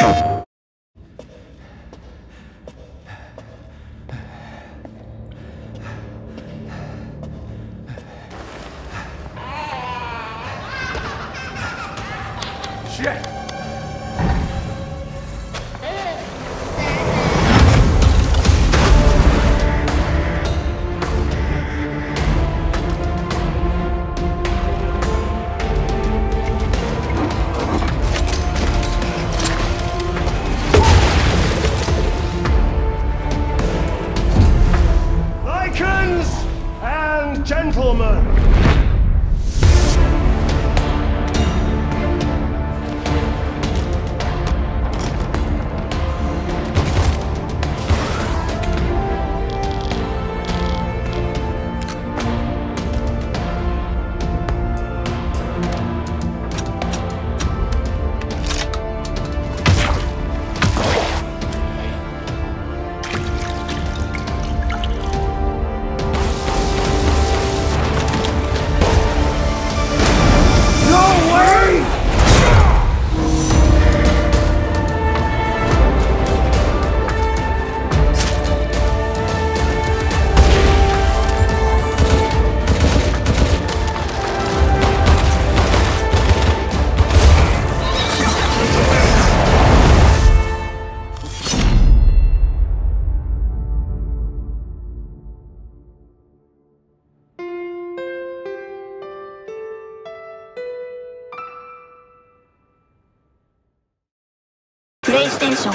Shit! Gentlemen, PlayStation